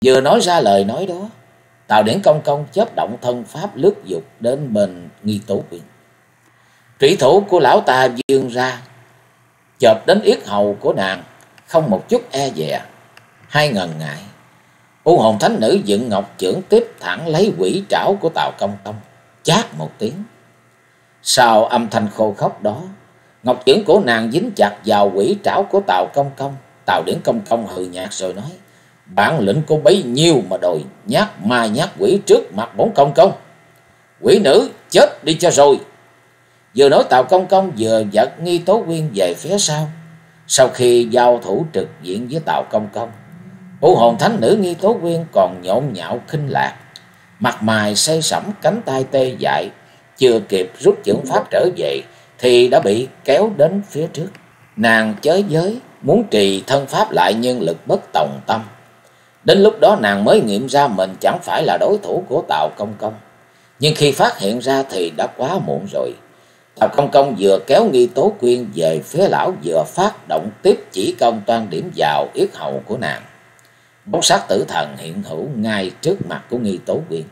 Vừa nói ra lời nói đó, Tào Điển Công Công chớp động thân pháp lướt dục đến bên nghi tố quyền. Trĩ thủ của lão ta dương ra, chợp đến yết hầu của nàng, không một chút e dè, hai ngần ngại. U hồn thánh nữ dựng ngọc trưởng tiếp thẳng lấy quỷ trảo của Tào Công Công, chát một tiếng. Sau âm thanh khô khóc đó, ngọc Chưởng của nàng dính chặt vào quỷ trảo của Tào Công Công. Tào Điển Công Công hừ nhạt rồi nói, Bản lĩnh có bấy nhiêu mà đòi nhát ma nhát quỷ trước mặt bốn công công. Quỷ nữ chết đi cho rồi. Vừa nói Tào Công Công vừa giật nghi tố quyên về phía sau. Sau khi giao thủ trực diện với Tào Công Công, u hồn thánh nữ nghi tố quyên còn nhộn nhạo khinh lạc. Mặt mày say sẩm cánh tay tê dại, chưa kịp rút chưởng pháp trở về thì đã bị kéo đến phía trước. Nàng chới giới, muốn trì thân pháp lại nhưng lực bất tòng tâm. Đến lúc đó nàng mới nghiệm ra mình chẳng phải là đối thủ của Tào Công Công. Nhưng khi phát hiện ra thì đã quá muộn rồi. Tào Công Công vừa kéo nghi tố quyên về phía lão vừa phát động tiếp chỉ công toan điểm vào yết hầu của nàng. Bóng sát tử thần hiện hữu ngay trước mặt của nghi tố quyên.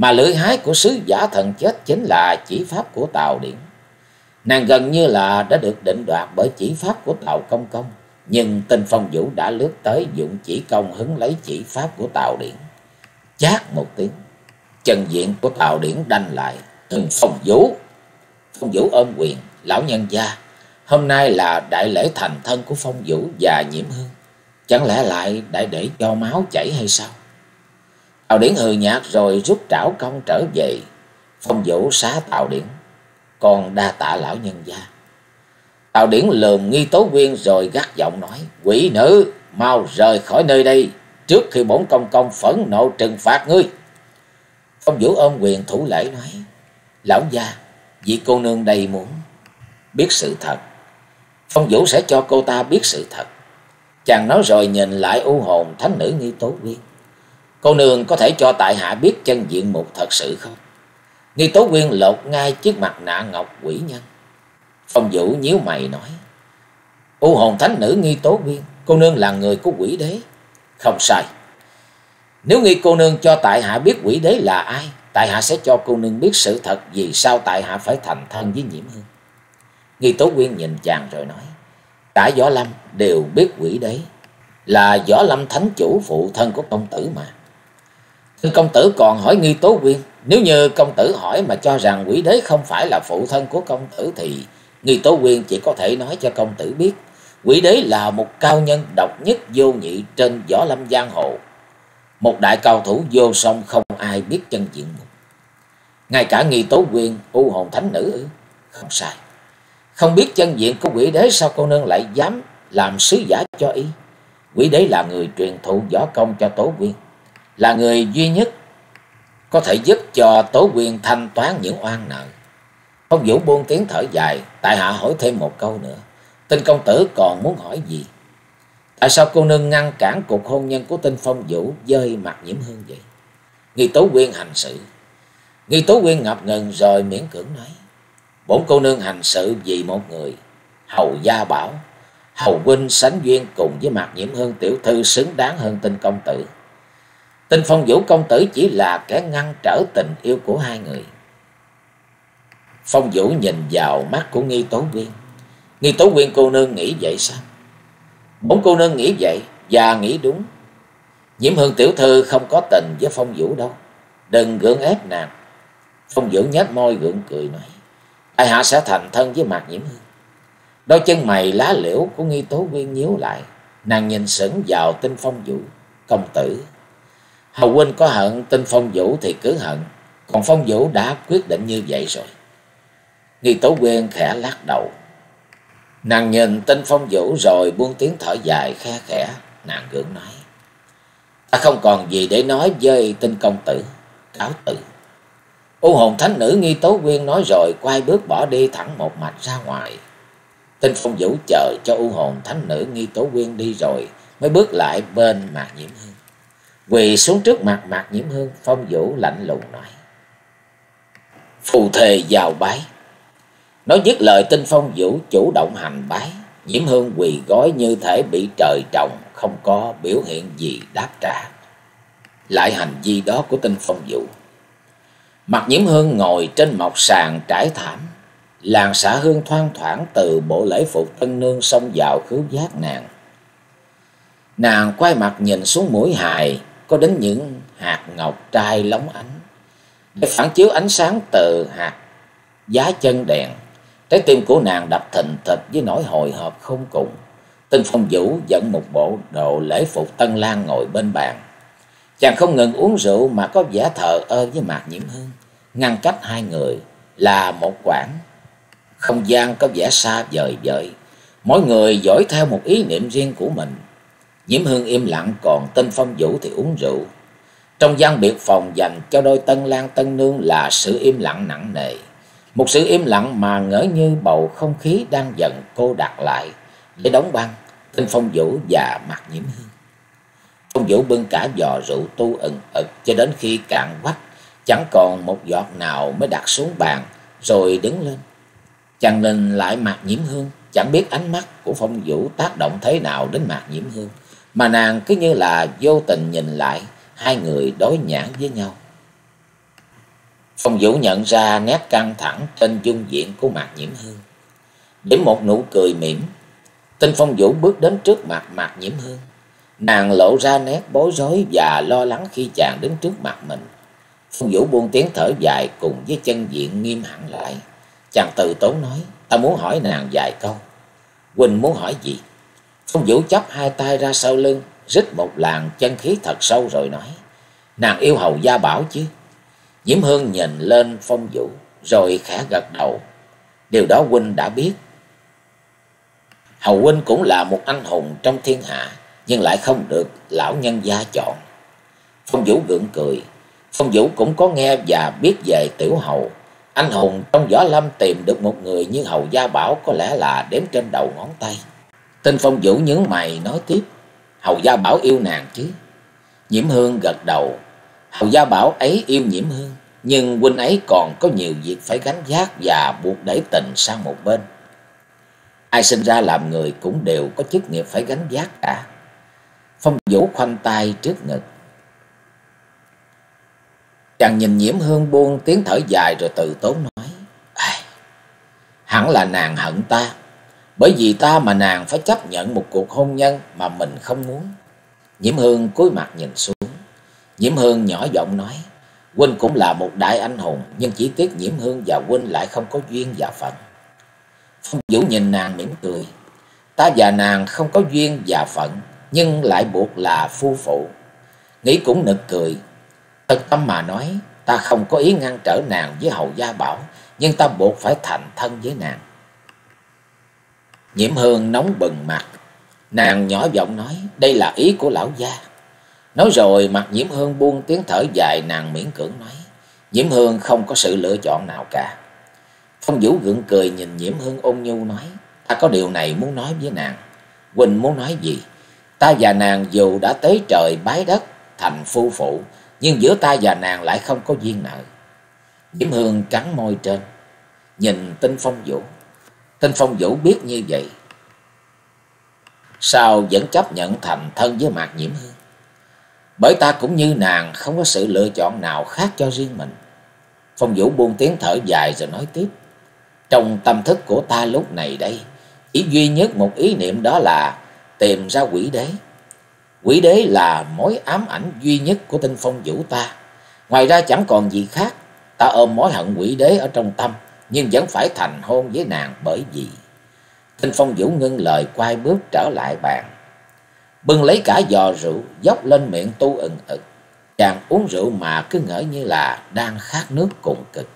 Mà lưỡi hái của sứ giả thần chết chính là chỉ pháp của Tào Điển. Nàng gần như là đã được định đoạt bởi chỉ pháp của Tào Công Công. Nhưng tên phong vũ đã lướt tới dụng chỉ công hứng lấy chỉ pháp của Tào Điển. Chát một tiếng, chân diện của Tào Điển đanh lại. Tên phong vũ, Phong Vũ ôm quyền, lão nhân gia, hôm nay là đại lễ thành thân của Phong Vũ và Nhiễm Hương. Chẳng lẽ lại đại để cho máu chảy hay sao? Tào Điển hừ nhạt rồi rút trảo công trở về. Phong Vũ xá tàu Điển, còn đa tạ lão nhân gia. Tào Điển lườm nghi tố quyên rồi gắt giọng nói, quỷ nữ, mau rời khỏi nơi đây, trước khi bổn công công phẫn nộ trừng phạt ngươi. Phong Vũ ôm quyền thủ lễ nói, lão gia, vị cô nương đây muốn biết sự thật. Phong Vũ sẽ cho cô ta biết sự thật. Chàng nói rồi nhìn lại u hồn thánh nữ nghi tố quyên. Cô nương có thể cho tại hạ biết chân diện mục thật sự không? Nghi tố Quyên lột ngay chiếc mặt nạ ngọc quỷ nhân. Phong Vũ nhíu mày nói. U hồn thánh nữ nghi tố Quyên, cô nương là người của quỷ đế. Không sai. Nếu nghi cô nương cho tại hạ biết quỷ đế là ai, tại hạ sẽ cho cô nương biết sự thật vì sao tại hạ phải thành thân với nhiễm hương. Nghi tố Quyên nhìn chàng rồi nói. Cả võ lâm đều biết quỷ đế là võ lâm thánh chủ phụ thân của công tử mà. Thư công tử còn hỏi nghi tố quyên, nếu như công tử hỏi mà cho rằng quỷ đế không phải là phụ thân của công tử thì nghi tố quyên chỉ có thể nói cho công tử biết. Quỷ đế là một cao nhân độc nhất vô nhị trên võ lâm giang hồ. Một đại cao thủ vô song không ai biết chân diện mục. Ngay cả nghi tố quyên, u hồn thánh nữ? Không sai. Không biết chân diện của quỷ đế sao cô nương lại dám làm sứ giả cho y. Quỷ đế là người truyền thụ võ công cho tố quyên. Là người duy nhất có thể giúp cho tố quyên thanh toán những oan nợ. Phong Vũ buông tiếng thở dài, tại hạ hỏi thêm một câu nữa. Tinh công tử còn muốn hỏi gì? Tại sao cô nương ngăn cản cuộc hôn nhân của tinh phong vũ dơi mặt nhiễm hương vậy? Nghi Tố Quyên hành sự. Nghi Tố Quyên ngập ngừng rồi miễn cưỡng nói. Bốn cô nương hành sự vì một người. Hầu Gia Bảo. Hầu huynh sánh duyên cùng với mặt nhiễm hương tiểu thư xứng đáng hơn tinh công tử. Tinh phong vũ công tử chỉ là kẻ ngăn trở tình yêu của hai người. Phong vũ nhìn vào mắt của nghi tố viên. Nghi tố viên cô nương nghĩ vậy sao? Bốn cô nương nghĩ vậy và nghĩ đúng. Nhiễm hương tiểu thư không có tình với phong vũ đâu. Đừng gượng ép nàng. Phong vũ nhếch môi gượng cười nói. Ai hạ sẽ thành thân với mặt nhiễm hương. Đôi chân mày lá liễu của nghi tố viên nhíu lại. Nàng nhìn sững vào tinh phong vũ. Công tử. Hầu huynh có hận tinh phong vũ thì cứ hận. Còn phong vũ đã quyết định như vậy rồi. Nghi tố quyên khẽ lắc đầu. Nàng nhìn tinh phong vũ rồi buông tiếng thở dài khe khẽ. Nàng gượng nói. Ta không còn gì để nói với tinh công tử. Cáo tử. U hồn thánh nữ nghi tố quyên nói rồi quay bước bỏ đi thẳng một mạch ra ngoài. Tinh phong vũ chờ cho u hồn thánh nữ nghi tố quyên đi rồi mới bước lại bên mạc nhiễm hương. Quỳ xuống trước mặt mạc nhiễm hương, phong vũ lạnh lùng nói. Phù thề vào bái. Nói dứt lời tinh phong vũ chủ động hành bái. Nhiễm hương quỳ gói như thể bị trời trọng, không có biểu hiện gì đáp trả. Lại hành vi đó của tinh phong vũ. Mặt nhiễm hương ngồi trên mọc sàn trải thảm. Làn xả hương thoang thoảng từ bộ lễ phục tân nương xông vào khứu giác nàng. Nàng quay mặt nhìn xuống mũi hài, có đến những hạt ngọc trai lóng ánh. Để phản chiếu ánh sáng từ hạt giá chân đèn, trái tim của nàng đập thình thịch với nỗi hồi hộp không cùng. Tân Phong Vũ dẫn một bộ đồ lễ phục tân lan ngồi bên bàn. Chàng không ngừng uống rượu mà có vẻ thờ ơ với Mạc Nhiễm Hương. Ngăn cách hai người là một quãng. Không gian có vẻ xa vời vợi. Mỗi người dõi theo một ý niệm riêng của mình. Diễm Hương im lặng còn tên Phong Vũ thì uống rượu. Trong gian biệt phòng dành cho đôi tân lan tân nương là sự im lặng nặng nề. Một sự im lặng mà ngỡ như bầu không khí đang dần cô đặt lại để đóng băng tên Phong Vũ và Mặt Nhiễm Hương. Phong Vũ bưng cả giò rượu tu ẩn ực cho đến khi cạn quách, chẳng còn một giọt nào mới đặt xuống bàn rồi đứng lên. Chàng nhìn lại Mặt Nhiễm Hương, chẳng biết ánh mắt của Phong Vũ tác động thế nào đến Mặt Nhiễm Hương, mà nàng cứ như là vô tình nhìn lại hai người đối nhãn với nhau. Phong Vũ nhận ra nét căng thẳng trên dung diện của Mạc Nhiễm Hương. Điểm một nụ cười mỉm, Tinh Phong Vũ bước đến trước mặt Mạc Nhiễm Hương. Nàng lộ ra nét bối rối và lo lắng khi chàng đứng trước mặt mình. Phong Vũ buông tiếng thở dài cùng với chân diện nghiêm hẳn lại. Chàng từ tốn nói, ta muốn hỏi nàng vài câu. Quỳnh muốn hỏi gì? Phong Vũ chấp hai tay ra sau lưng, rít một làn chân khí thật sâu rồi nói. Nàng yêu hầu gia bảo chứ? Diễm Hương nhìn lên Phong Vũ, rồi khẽ gật đầu. Điều đó huynh đã biết. Hầu huynh cũng là một anh hùng trong thiên hạ, nhưng lại không được lão nhân gia chọn. Phong Vũ gượng cười. Phong Vũ cũng có nghe và biết về tiểu hầu. Anh hùng trong võ lâm tìm được một người như hầu gia bảo có lẽ là đếm trên đầu ngón tay. Tinh Phong Vũ nhướng mày nói tiếp. Hầu gia bảo yêu nàng chứ. Nhiễm Hương gật đầu. Hầu gia bảo ấy yêu Nhiễm Hương. Nhưng huynh ấy còn có nhiều việc phải gánh vác và buộc đẩy tình sang một bên. Ai sinh ra làm người cũng đều có chức nghiệp phải gánh vác cả. Phong Vũ khoanh tay trước ngực. Chàng nhìn nhiễm hương buông tiếng thở dài rồi từ tốn nói. Hẳn là nàng hận ta. Bởi vì ta mà nàng phải chấp nhận một cuộc hôn nhân mà mình không muốn. Nhiễm hương cúi mặt nhìn xuống. Nhiễm hương nhỏ giọng nói. Huynh cũng là một đại anh hùng. Nhưng chỉ tiếc nhiễm hương và Huynh lại không có duyên và phận. Phong Vũ nhìn nàng mỉm cười. Ta và nàng không có duyên và phận. Nhưng lại buộc là phu phụ. Nghĩ cũng nực cười. Thật tâm mà nói, ta không có ý ngăn trở nàng với hầu gia bảo, nhưng ta buộc phải thành thân với nàng. Nhiễm hương nóng bừng mặt, nàng nhỏ giọng nói, đây là ý của lão gia. Nói rồi mặt nhiễm hương buông tiếng thở dài nàng miễn cưỡng nói, nhiễm hương không có sự lựa chọn nào cả. Phong Vũ gượng cười nhìn nhiễm hương ôn nhu nói, ta có điều này muốn nói với nàng. Quỳnh muốn nói gì? Ta và nàng dù đã tới trời bái đất thành phu phụ, nhưng giữa ta và nàng lại không có duyên nợ. Diễm Hương cắn môi trên, nhìn Tinh Phong Vũ. Tinh Phong Vũ biết như vậy. Sao vẫn chấp nhận thành thân với Mạc Nhiễm Hương? Bởi ta cũng như nàng không có sự lựa chọn nào khác cho riêng mình. Phong Vũ buông tiếng thở dài rồi nói tiếp. Trong tâm thức của ta lúc này đây, chỉ duy nhất một ý niệm đó là tìm ra quỷ đế. Quỷ đế là mối ám ảnh duy nhất của tinh phong vũ ta. Ngoài ra chẳng còn gì khác. Ta ôm mối hận quỷ đế ở trong tâm. Nhưng vẫn phải thành hôn với nàng bởi vì. Tinh phong vũ ngưng lời quay bước trở lại bàn. Bưng lấy cả giò rượu dốc lên miệng tu ừng ực. Chàng uống rượu mà cứ ngỡ như là đang khát nước cùng cực.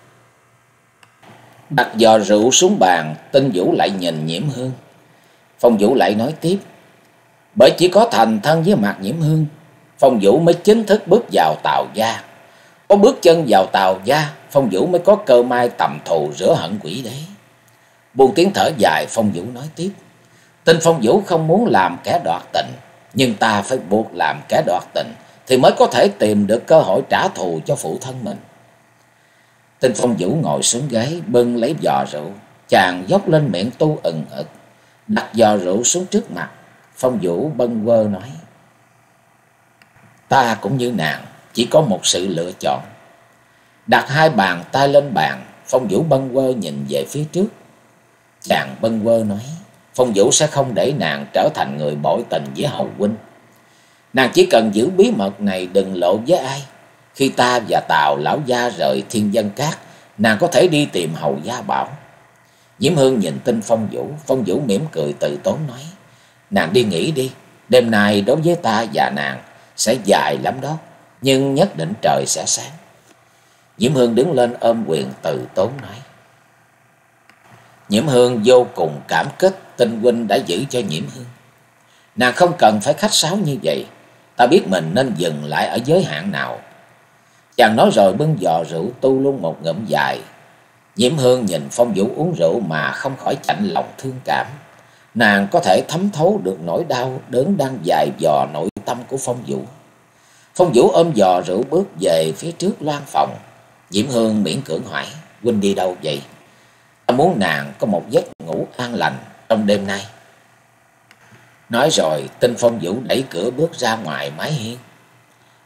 Đặt giò rượu xuống bàn, tinh vũ lại nhìn nhiễm hương. Phong vũ lại nói tiếp. Bởi chỉ có thành thân với mặt Nhiễm Hương, Phong Vũ mới chính thức bước vào tàu gia. Có bước chân vào tàu gia, Phong Vũ mới có cơ may tầm thù rửa hận quỷ đế. Buông tiếng thở dài, Phong Vũ nói tiếp. Tinh Phong Vũ không muốn làm kẻ đoạt tình, nhưng ta phải buộc làm kẻ đoạt tình, thì mới có thể tìm được cơ hội trả thù cho phụ thân mình. Tinh Phong Vũ ngồi xuống ghế, bưng lấy giò rượu, chàng dốc lên miệng tu ừng ực, đặt giò rượu xuống trước mặt, Phong Vũ bâng quơ nói. Ta cũng như nàng, chỉ có một sự lựa chọn. Đặt hai bàn tay lên bàn, Phong Vũ bâng quơ nhìn về phía trước. Chàng bâng quơ nói, Phong Vũ sẽ không để nàng trở thành người bội tình với Hầu Huynh. Nàng chỉ cần giữ bí mật này đừng lộ với ai. Khi ta và Tào lão gia rời thiên dân cát, nàng có thể đi tìm Hầu Gia Bảo. diễm Hương nhìn tin Phong Vũ, Phong Vũ mỉm cười từ tốn nói. Nàng đi nghỉ đi. Đêm nay đối với ta và nàng sẽ dài lắm đó. Nhưng nhất định trời sẽ sáng. Diễm Hương đứng lên ôm quyền từ tốn nói. Nhiễm Hương vô cùng cảm kích tinh huynh đã giữ cho Nhiễm Hương. Nàng không cần phải khách sáo như vậy. Ta biết mình nên dừng lại ở giới hạn nào. Chàng nói rồi bưng giò rượu tu luôn một ngụm dài. Nhiễm Hương nhìn Phong Vũ uống rượu mà không khỏi chạnh lòng thương cảm nàng có thể thấm thấu được nỗi đau đớn đang dài dò nội tâm của Phong Vũ. Phong Vũ ôm giò rượu bước về phía trước loan phòng. Diễm Hương miễn cưỡng hỏi, huynh đi đâu vậy? Ta muốn nàng có một giấc ngủ an lành trong đêm nay. Nói rồi, tinh Phong Vũ đẩy cửa bước ra ngoài mái hiên.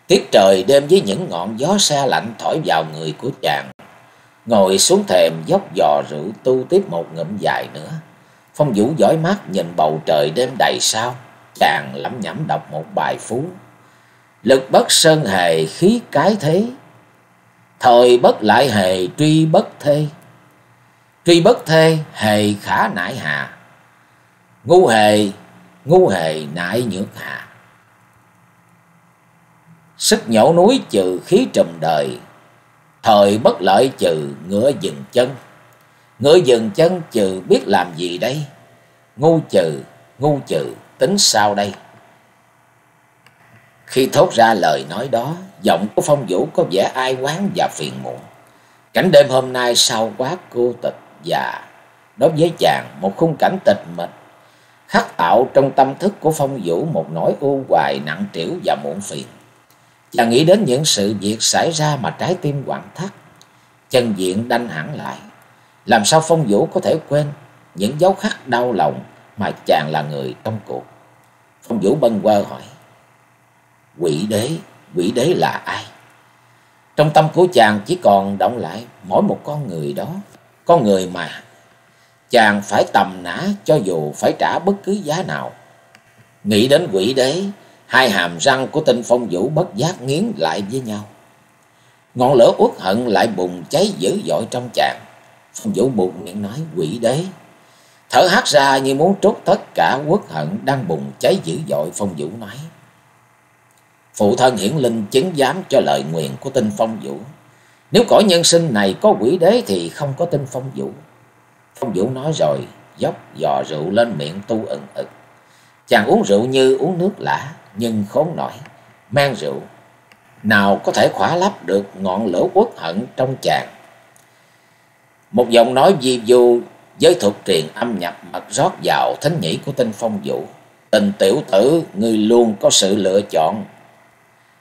Tiết trời đêm với những ngọn gió xa lạnh thổi vào người của chàng. Ngồi xuống thềm dốc giò rượu tu tiếp một ngụm dài nữa. Phong Vũ dõi mắt nhìn bầu trời đêm đầy sao, chàng lẩm nhẩm đọc một bài phú. Lực bất sơn hề khí cái thế, thời bất lại hề truy bất thê. Truy bất thê hề khả nại hà. Ngu hề, ngu hề nại nhược hà. Sức nhổ núi trừ khí trùm đời. Thời bất lợi trừ ngựa dừng chân. Ngựa dừng chân trừ biết làm gì đây? Ngu trừ, ngu trừ, tính sao đây? Khi thốt ra lời nói đó, giọng của Phong Vũ có vẻ ai quán và phiền muộn. Cảnh đêm hôm nay sao quá cô tịch và đối với chàng một khung cảnh tịch mịch khắc tạo trong tâm thức của Phong Vũ một nỗi u hoài nặng trĩu và muộn phiền. Chàng nghĩ đến những sự việc xảy ra mà trái tim quặn thắt, chân diện đanh hẳn lại. Làm sao Phong Vũ có thể quên những dấu khắc đau lòng mà chàng là người trong cuộc? Phong Vũ bâng quơ hỏi, quỷ đế, quỷ đế là ai? Trong tâm của chàng chỉ còn động lại mỗi một con người đó, con người mà chàng phải tầm nã cho dù phải trả bất cứ giá nào. Nghĩ đến quỷ đế, hai hàm răng của tinh phong vũ bất giác nghiến lại với nhau. Ngọn lửa uất hận lại bùng cháy dữ dội trong chàng. Phong vũ buộc miệng nói quỷ đế. Thở hắt ra như muốn trút tất cả uất hận đang bùng cháy dữ dội Phong vũ nói. Phụ thân hiển linh chứng giám cho lời nguyện của tinh phong vũ. Nếu cõi nhân sinh này có quỷ đế thì không có tinh phong vũ. Phong vũ nói rồi, dốc dò rượu lên miệng tu ẩn ực. Chàng uống rượu như uống nước lã, nhưng khốn nổi, mang rượu. Nào có thể khỏa lấp được ngọn lửa uất hận trong chàng. Một giọng nói di du với thuật truyền âm nhập mật rót vào thính nhĩ của tinh phong vũ. Tình tiểu tử, người luôn có sự lựa chọn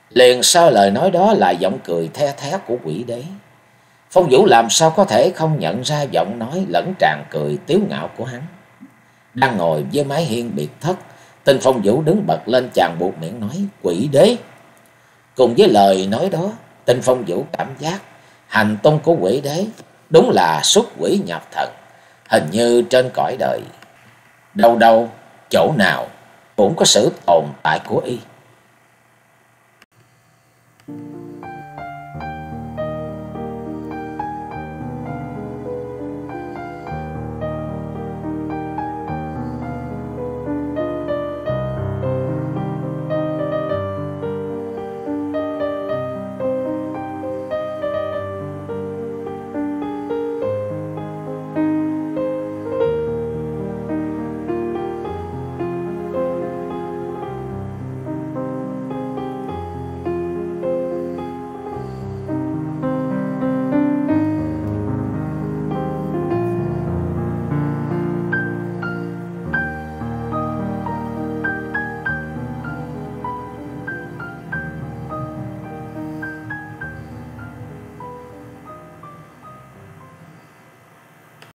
Liền sau lời nói đó là giọng cười the thé của quỷ đế. Phong Vũ làm sao có thể không nhận ra giọng nói lẫn tràn cười tiếu ngạo của hắn. Đang ngồi với mái hiên biệt thất, tên Phong Vũ đứng bật lên chàng buộc miệng nói quỷ đế. Cùng với lời nói đó, tên Phong Vũ cảm giác hành tung của quỷ đế đúng là xuất quỷ nhập thần. Hình như trên cõi đời, đâu đâu, chỗ nào cũng có sự tồn tại của y. Thank you.